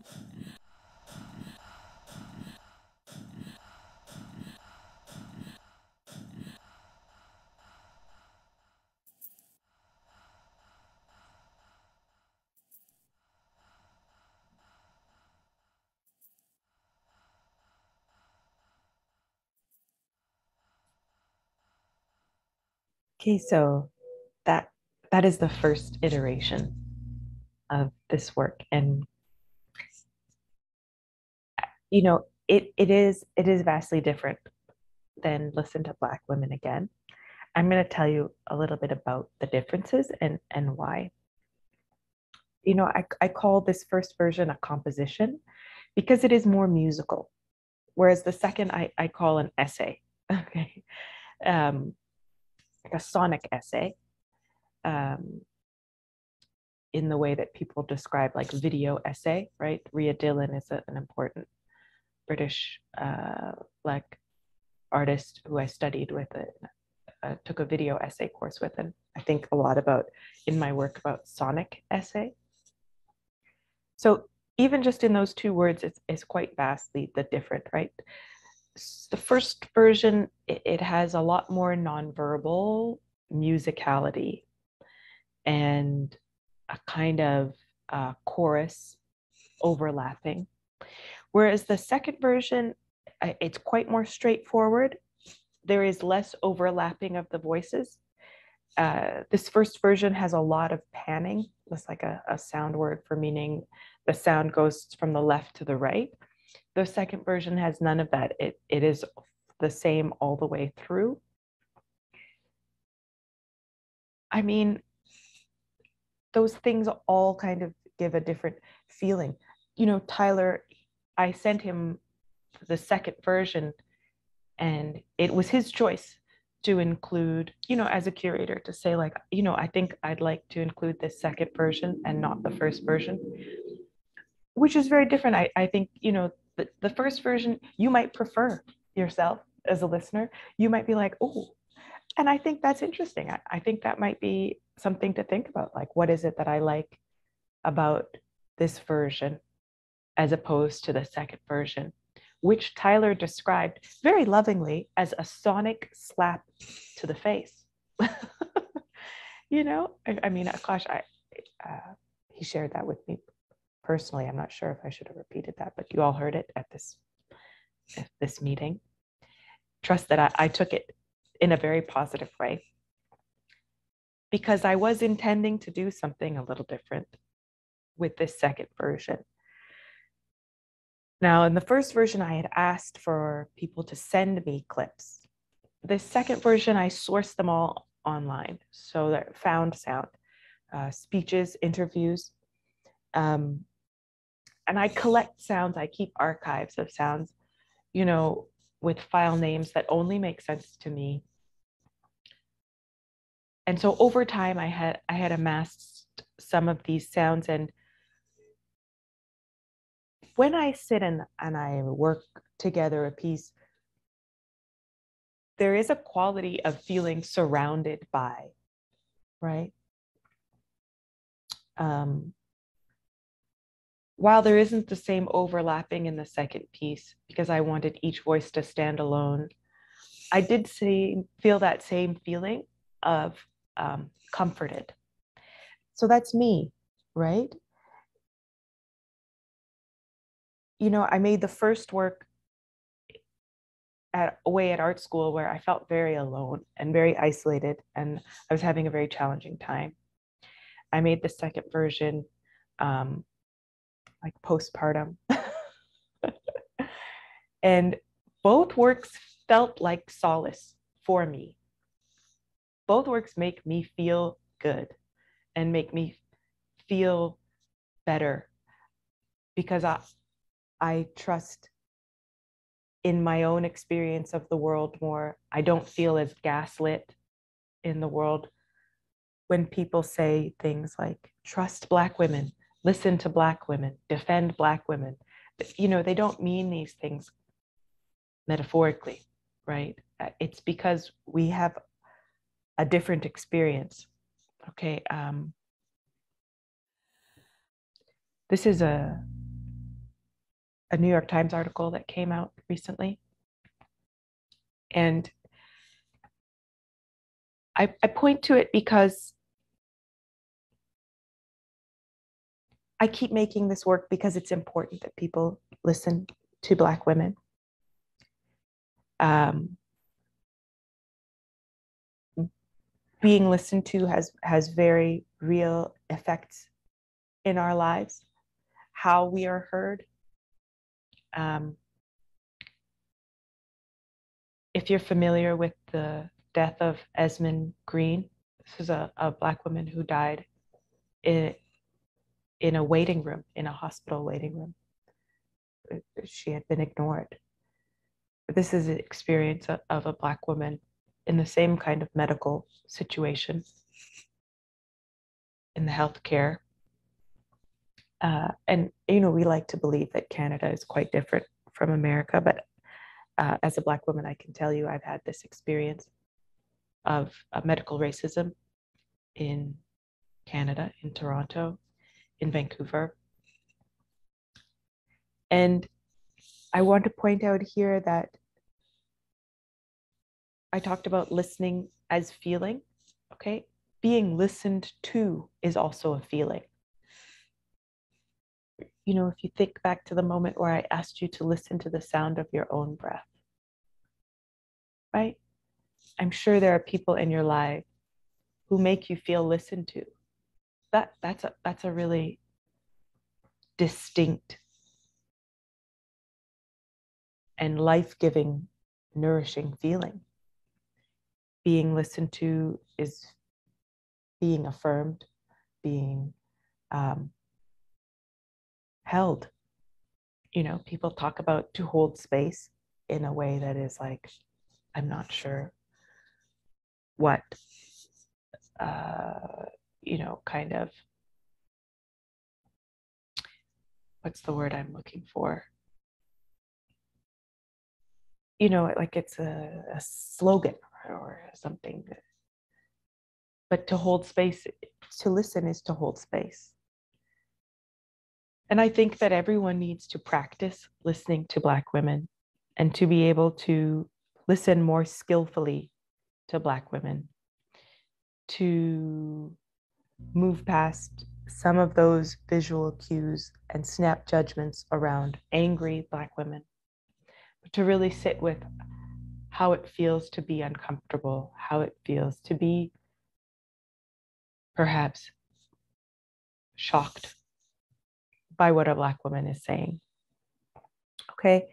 Okay, so that that is the first iteration of this work, and you know it it is it is vastly different than listen to Black women again. I'm going to tell you a little bit about the differences and and why. You know, I I call this first version a composition because it is more musical, whereas the second I I call an essay. Okay. Um, a sonic essay um, in the way that people describe like video essay, right? Rhea Dillon is a- an important British uh, black artist who I studied with, uh, took a video essay course with, and I think a lot about in my work about sonic essay. So even just in those two words, it's, it's quite vastly the different, right? The first version it, it has a lot more nonverbal musicality and a kind of uh, chorus overlapping. Whereas the second version it's quite more straightforward. There is less overlapping of the voices. Uh, this first version has a lot of panning that's like a, a sound word for meaning. The sound goes from the left to the right the second version has none of that. It, it is the same all the way through. I mean, those things all kind of give a different feeling. You know, Tyler, I sent him the second version, and it was his choice to include, you know, as a curator, to say, like, you know, I think I'd like to include this second version and not the first version, which is very different. I, I think, you know, the, the first version you might prefer yourself as a listener. You might be like, oh, and I think that's interesting. I, I think that might be something to think about. Like, what is it that I like about this version as opposed to the second version, which Tyler described very lovingly as a sonic slap to the face. you know, I, I mean, gosh, I uh, he shared that with me personally. I'm not sure if I should have repeated that, but you all heard it at this at this meeting. Trust that I, I took it in a very positive way because I was intending to do something a little different with this second version. Now, in the first version, I had asked for people to send me clips. This second version, I sourced them all online. So that found sound, uh, speeches, interviews. Um, and I collect sounds, I keep archives of sounds, you know, with file names that only make sense to me. And so over time, I had I had amassed some of these sounds and when I sit and, and I work together a piece, there is a quality of feeling surrounded by, right? Um, while there isn't the same overlapping in the second piece, because I wanted each voice to stand alone, I did see, feel that same feeling of um, comforted. So that's me, right? You know, I made the first work at away at art school where I felt very alone and very isolated, and I was having a very challenging time. I made the second version um, like postpartum. and both works felt like solace for me. Both works make me feel good and make me feel better because I, I trust in my own experience of the world more. I don't feel as gaslit in the world when people say things like trust Black women, listen to Black women, defend Black women. You know, they don't mean these things metaphorically, right? It's because we have a different experience. Okay. Um, this is a a New York Times article that came out recently. And I, I point to it because I keep making this work because it's important that people listen to Black women. Um, being listened to has has very real effects in our lives how we are heard um, if you're familiar with the death of esmin green this is a, a black woman who died in, in a waiting room in a hospital waiting room she had been ignored this is an experience of, of a black woman in the same kind of medical situation in the healthcare. Uh, and, you know, we like to believe that Canada is quite different from America, but uh, as a Black woman, I can tell you I've had this experience of uh, medical racism in Canada, in Toronto, in Vancouver. And I want to point out here that I talked about listening as feeling. Okay. Being listened to is also a feeling. You know, if you think back to the moment where I asked you to listen to the sound of your own breath, right? I'm sure there are people in your life who make you feel listened to. That that's a that's a really distinct and life-giving, nourishing feeling being listened to is being affirmed, being um, held. You know, people talk about to hold space in a way that is like, I'm not sure what, uh, you know, kind of, what's the word I'm looking for? You know, like it's a, a slogan or something. But to hold space, to listen is to hold space. And I think that everyone needs to practice listening to Black women and to be able to listen more skillfully to Black women, to move past some of those visual cues and snap judgments around angry Black women, but to really sit with how it feels to be uncomfortable, how it feels to be perhaps shocked by what a Black woman is saying. Okay.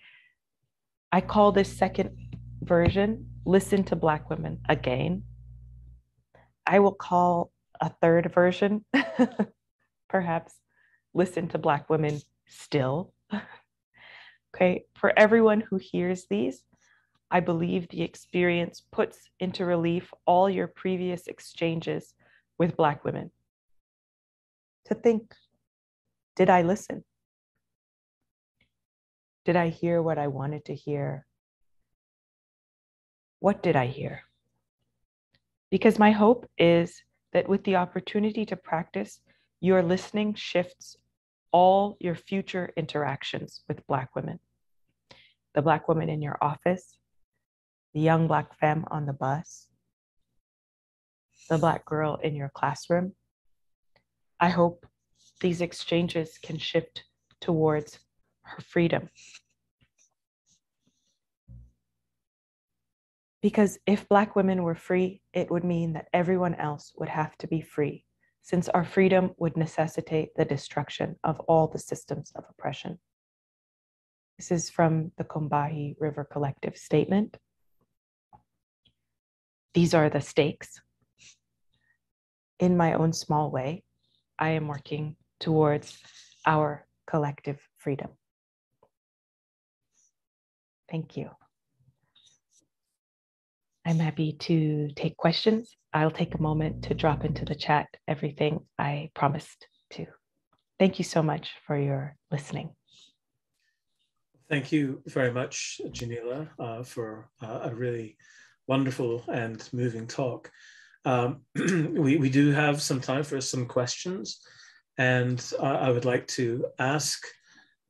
I call this second version Listen to Black Women Again. I will call a third version, perhaps Listen to Black Women Still. okay. For everyone who hears these, I believe the experience puts into relief all your previous exchanges with Black women. to think did I listen? Did I hear what I wanted to hear? What did I hear? Because my hope is that with the opportunity to practice, your listening shifts all your future interactions with Black women. The Black woman in your office, the young Black femme on the bus, the Black girl in your classroom. I hope these exchanges can shift towards her freedom. Because if Black women were free, it would mean that everyone else would have to be free, since our freedom would necessitate the destruction of all the systems of oppression. This is from the Combahee River Collective statement. These are the stakes. In my own small way, I am working towards our collective freedom. Thank you. I'm happy to take questions. I'll take a moment to drop into the chat everything I promised to. Thank you so much for your listening. Thank you very much, Jamilah, uh, for uh, a really wonderful and moving talk. Um, we, we do have some time for some questions, and I, I would like to ask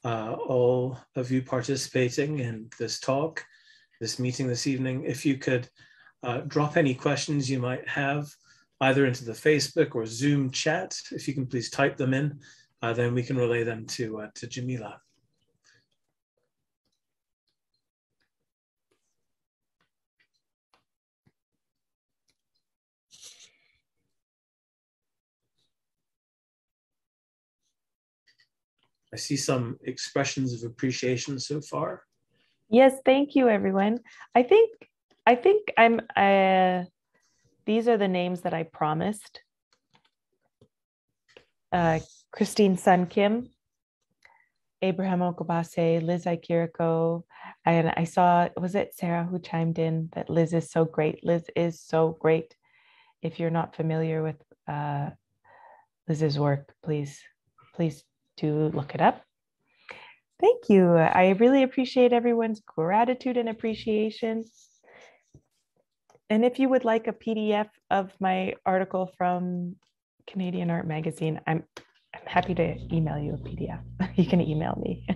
uh, all of you participating in this talk, this meeting this evening, if you could uh, drop any questions you might have either into the Facebook or Zoom chat. If you can please type them in, uh, then we can relay them to, uh, to Jamilah. I see some expressions of appreciation so far. Yes, thank you, everyone. I think I think I'm. Uh, these are the names that I promised. Uh, Christine Sun Kim, Abraham Oghobase, Liz Ikiriko, and I saw was it Sarah who chimed in that Liz is so great. Liz is so great. If you're not familiar with uh, Liz's work, please please do look it up. Thank you. I really appreciate everyone's gratitude and appreciation. And if you would like a PDF of my article from Canadian Art Magazine, I'm, I'm happy to email you a PDF. you can email me.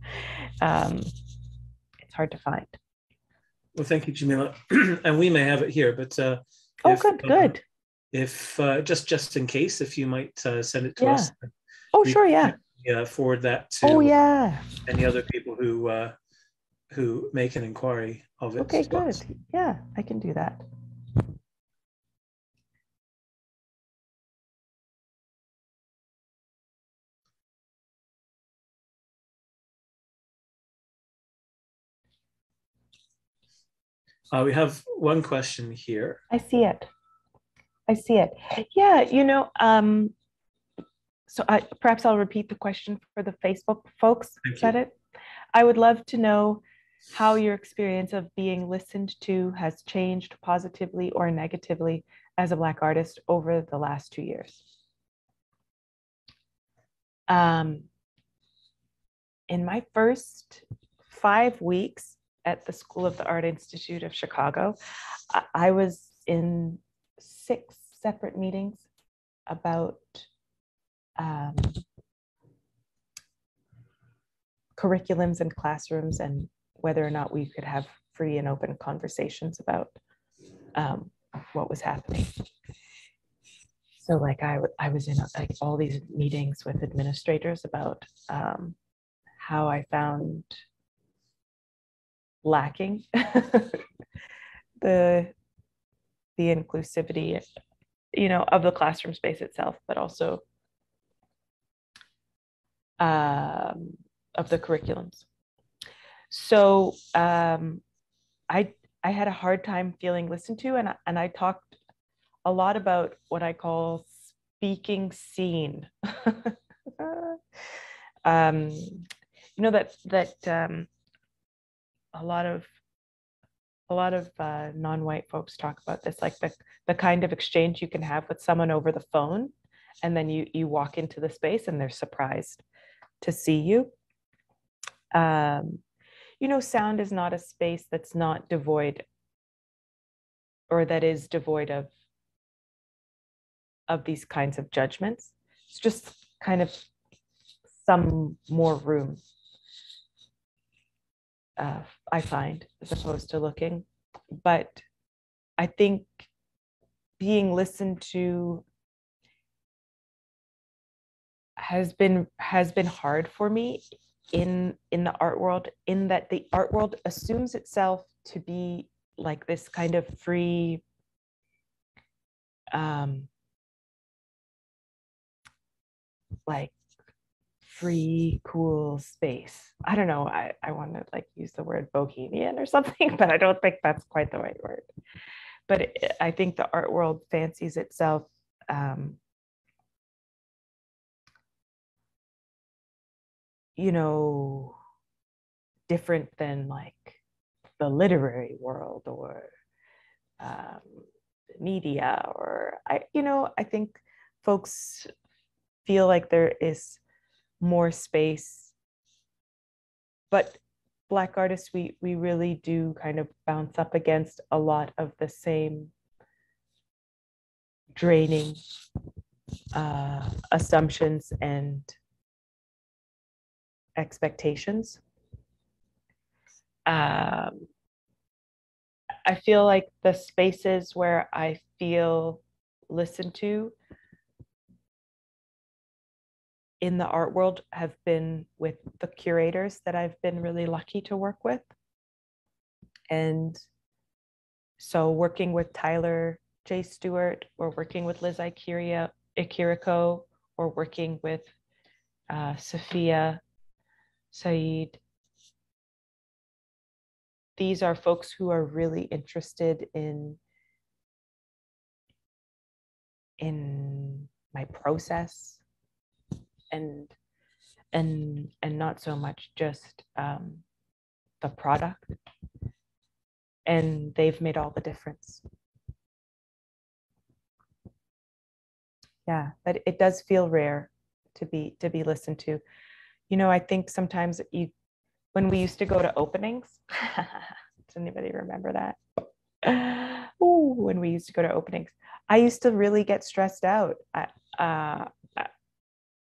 um, it's hard to find. Well, thank you, Jamilah. and we may have it here, but uh, oh, if, good, good. If uh, just just in case, if you might uh, send it to Yeah. us, Oh, we sure, yeah. Uh, forward that to Oh, yeah. any other people who uh, who make an inquiry of it. Okay, good. Yeah, I can do that. Uh, we have one question here. I see it. I see it. Yeah, you know, um, so I, perhaps I'll repeat the question for the Facebook folks. Thank Is that it? I would love to know how your experience of being listened to has changed positively or negatively as a Black artist over the last two years. Um, in my first five weeks at the School of the Art Institute of Chicago, I, I was in six separate meetings about um, curriculums and classrooms and whether or not we could have free and open conversations about um, what was happening. So like I, I was in like all these meetings with administrators about um, how I found lacking the the inclusivity you know of the classroom space itself but also um, of the curriculums. So um, i i had a hard time feeling listened to and, I- and i talked a lot about what i call speaking seen um, you know that that um, a lot of a lot of uh, non-white folks talk about this like the, the kind of exchange you can have with someone over the phone and then you you walk into the space and they're surprised to see you. Um, you know sound is not a space that's not devoid or that is devoid of of these kinds of judgments. It's just kind of some more room uh, i find as opposed to looking. But i think being listened to has been has been hard for me in in the art world in that the art world assumes itself to be like this kind of free um like free cool space. I don't know. I i want to like use the word bohemian or something but i don't think that's quite the right word. But it, i think the art world fancies itself um you know different than like the literary world or um, media or i you know i think folks feel like there is more space. But black artists we we really do kind of bounce up against a lot of the same draining uh, assumptions and expectations um, I feel like the spaces where I feel listened to in the art world have been with the curators that I've been really lucky to work with. And so working with Tyler J. Stewart, or working with Liz Ikiria, Ikiriko, or working with uh, Sophia Saeed these are folks who are really interested in in my process and and and not so much just um, the product. And they've made all the difference. Yeah but it does feel rare to be to be listened to you know i think sometimes you when we used to go to openings. Does anybody remember that? Ooh, when we used to go to openings, I used to really get stressed out. I, uh,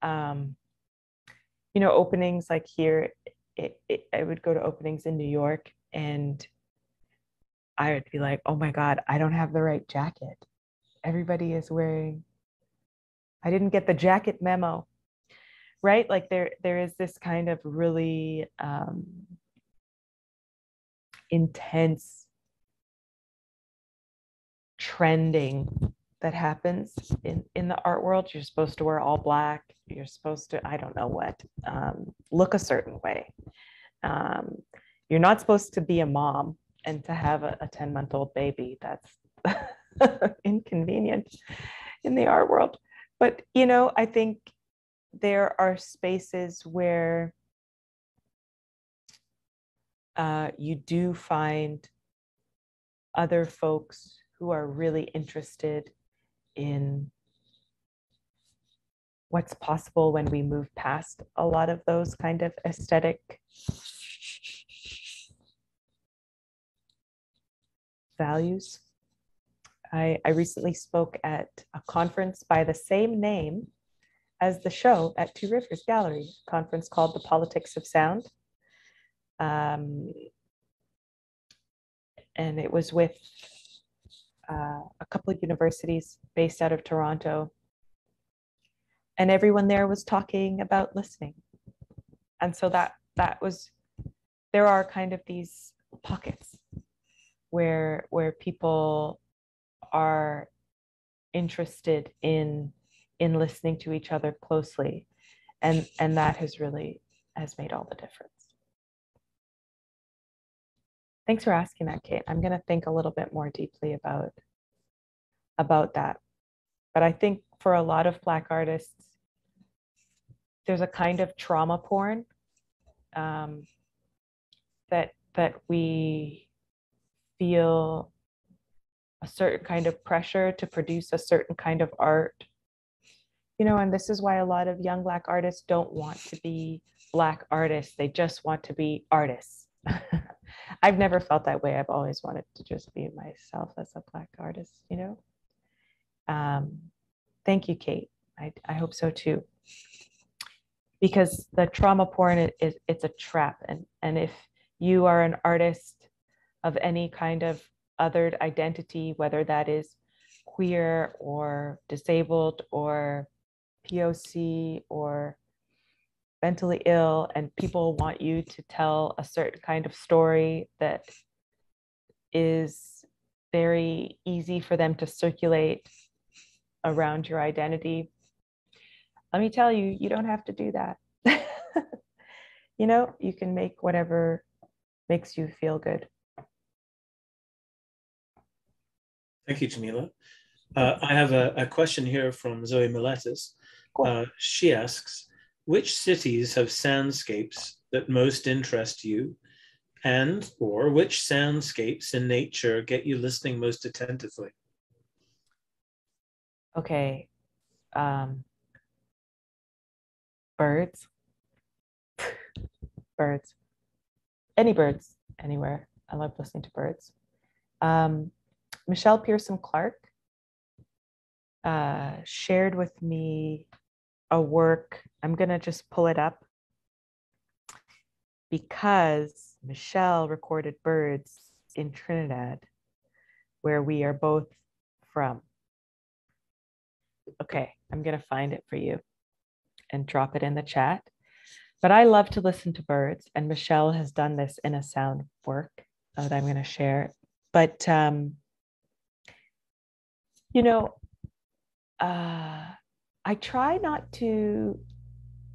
um, you know, openings like here, it, it, I would go to openings in New York and I would be like, oh my God, I don't have the right jacket. Everybody is wearing, I didn't get the jacket memo right? Like there there is this kind of really um, intense trending that happens in in the art world. You're supposed to wear all black. You're supposed to i don't know what um, look a certain way. Um, you're not supposed to be a mom and to have a, a 10 month old baby. That's inconvenient in the art world. But you know i think there are spaces where uh, you do find other folks who are really interested in what's possible when we move past a lot of those kind of aesthetic values. I, I recently spoke at a conference by the same name as the show at Two Rivers Gallery, conference called The Politics of Sound. Um, and it was with uh, a couple of universities based out of Toronto. And everyone there was talking about listening. And so that that was there are kind of these pockets where where people are interested in in listening to each other closely. And and that has really has made all the difference. Thanks for asking that kate. I'm going to think a little bit more deeply about about that. But i think for a lot of black artists there's a kind of trauma porn um, that that we feel a certain kind of pressure to produce a certain kind of art you know, and this is why a lot of young Black artists don't want to be Black artists. They just want to be artists. I've never felt that way. I've always wanted to just be myself as a Black artist, you know? Um, thank you, Kate. I, I hope so too. Because the trauma porn is, is it's a trap. And, and if you are an artist of any kind of othered identity, whether that is queer or disabled or POC or mentally ill, and people want you to tell a certain kind of story that is very easy for them to circulate around your identity. Let me tell you, you don't have to do that. you know, you can make whatever makes you feel good. Thank you, Jamilah. Uh, I have a, a, question here from Zoe Miletus. Cool. Uh, she asks, which cities have soundscapes that most interest you? And or which soundscapes in nature get you listening most attentively? Okay. Um, birds. birds. Any birds, anywhere. I love listening to birds. Um, Michèle Pearson Clarke uh, shared with me a work. I'm going to just pull it up because Michèle recorded birds in Trinidad, where we are both from. Okay, I'm going to find it for you and drop it in the chat. But I love to listen to birds, and Michèle has done this in a sound work that I'm going to share. But um, you know, uh, I try not to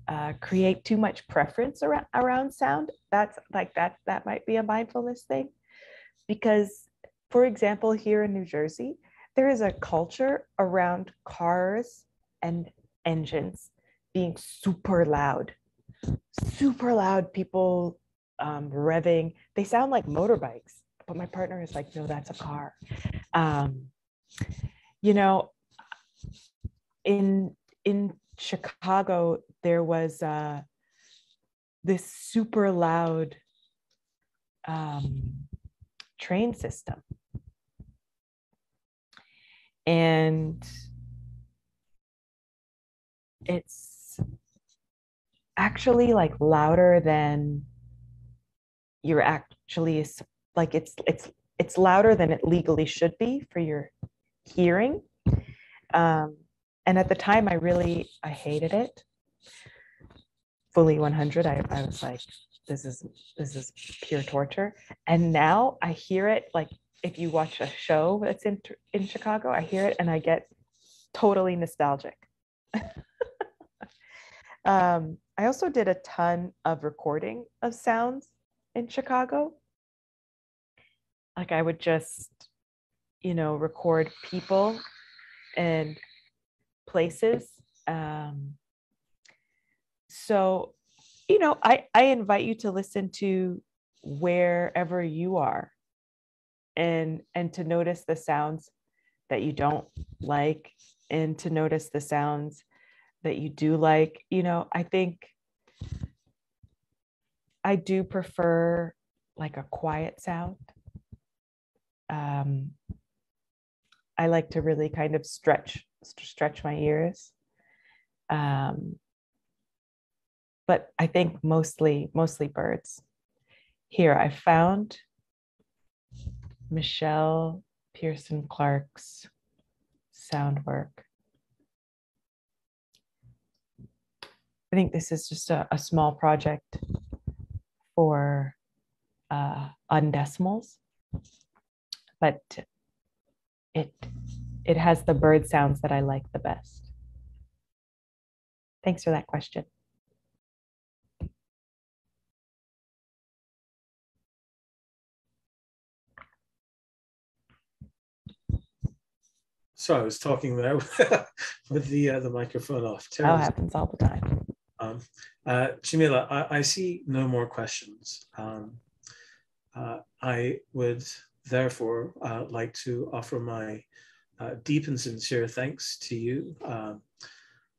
uh, create too much preference around, around sound. That's like that, that might be a mindfulness thing. Because, for example, here in New Jersey, there is a culture around cars and engines being super loud, super loud, people um, revving. They sound like motorbikes, but my partner is like, no, that's a car. Um, you know, in in Chicago, there was uh, this super loud um, train system. And it's actually like louder than you're actually like it's it's it's louder than it legally should be for your hearing. Um, and at the time, I really I hated it. Fully 100, I, I was like, this is this is pure torture. And now I hear it like if you watch a show that's in in Chicago, I hear it and I get totally nostalgic. um, I also did a ton of recording of sounds in Chicago. Like I would just you know, record people and places. Um, so, you know, I, I invite you to listen to wherever you are and and to notice the sounds that you don't like and to notice the sounds that you do like you know i think i do prefer like a quiet sound um I like to really kind of stretch stretch my ears. Um, but I think mostly mostly birds. Here I found Michèle Pearson Clarke's sound work. I think this is just a, a small project for uh, undecimals, but it it has the bird sounds that I like the best. Thanks for that question. So I was talking there with the uh, the microphone off. That happens all the time. Um, uh, Jamilah, I, I, see no more questions. Um, uh, I would therefore uh, like to offer my uh, deep and sincere thanks to you, uh,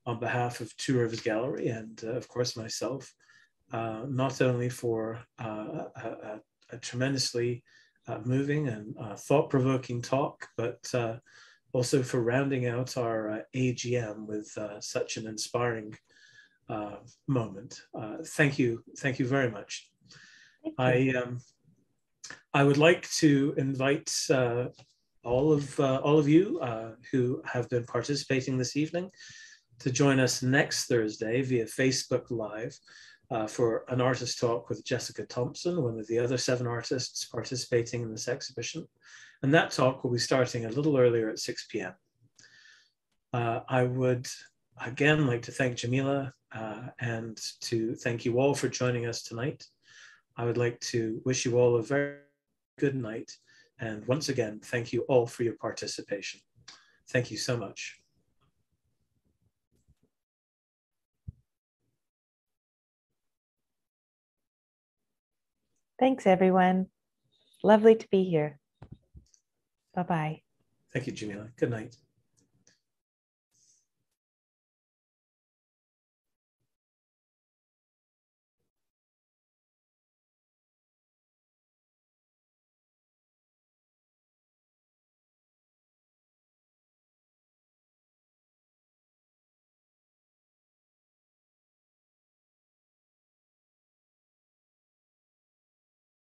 on behalf of Two Rivers Gallery and, uh, of course, myself, uh, not only for uh, a, a, a, tremendously uh, moving and uh, thought provoking talk, but uh, also for rounding out our AGM with such an inspiring moment. thank you. Thank you very much. I, um, I would like to invite all of uh, all of you uh, who have been participating this evening to join us next Thursday via Facebook Live uh, for an artist talk with Jessica Thompson, one of the other seven artists participating in this exhibition. And that talk will be starting a little earlier at 6 p.m. Uh, I would again like to thank Jamilah uh, and to thank you all for joining us tonight. I would like to wish you all a very good night and once again, thank you all for your participation. Thank you so much. Thanks, everyone. Lovely to be here. Bye bye. Thank you, Jamilah. Good night.